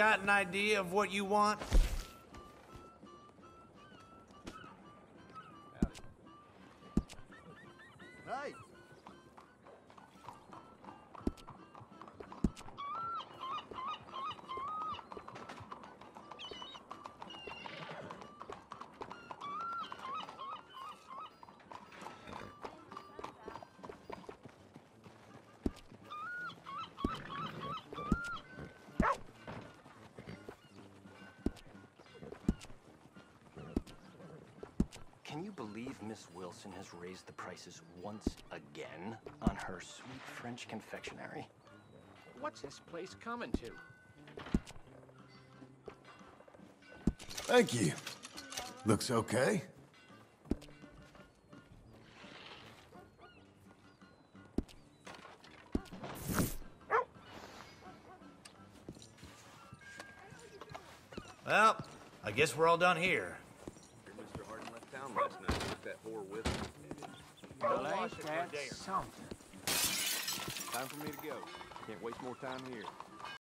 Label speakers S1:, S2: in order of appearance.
S1: got an idea of what you want?
S2: Hey!
S3: Can you believe Miss Wilson has raised the prices once again on her sweet French confectionery?
S4: What's this place coming to?
S2: Thank you. Looks okay.
S1: Well, I guess we're all done here.
S5: Town last night. Took that whore with.
S4: Well, ain't that something?
S5: Time for me to go. Can't waste more time here.